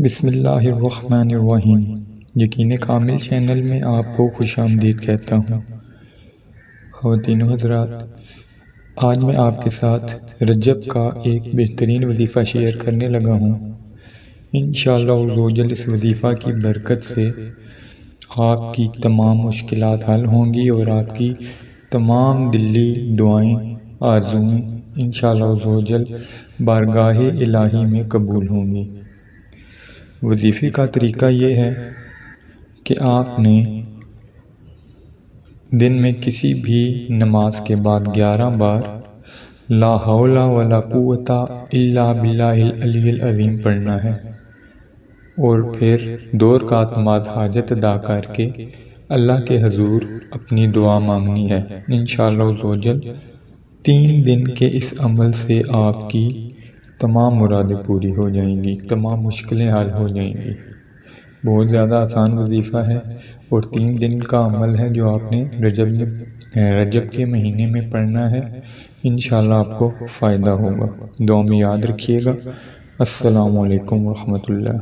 बिसमीम यकीन कामिल चैनल में आपको खुश आमदीद कहता हूँ। ख़वान हजरात, आज मैं आपके साथ रजब का एक बेहतरीन वजीफ़ा शेयर करने लगा हूँ। इन शजल इस वजीफ़ा की बरकत से आपकी तमाम मुश्किल हल होंगी और आपकी तमाम दिल्ली दुआएँ आरजुएँ इन शजल बारगाह इलाही में कबूल होंगी। वजीफ़े का तरीका ये है कि आपने दिन में किसी भी नमाज़ के बाद ग्यारह बार ला हौला वला कुवता इल्ला बिल्लाहिल अज़ीम पढ़ना है और फिर दो रकात नमाज़ हाजत अदा करके अल्लाह के हजूर अपनी दुआ मांगनी है। इन शजल तीन दिन के इस अमल से आपकी तमाम मुरादें पूरी हो जाएँगी, तमाम मुश्किलें हल हो जाएँगी। बहुत ज़्यादा आसान वजीफ़ा है और तीन दिन का अमल है जो आपने रजब रजब के महीने में पढ़ना है। इन आपको फ़ायदा होगा। दो में याद रखिएगा। असलकम वरहमल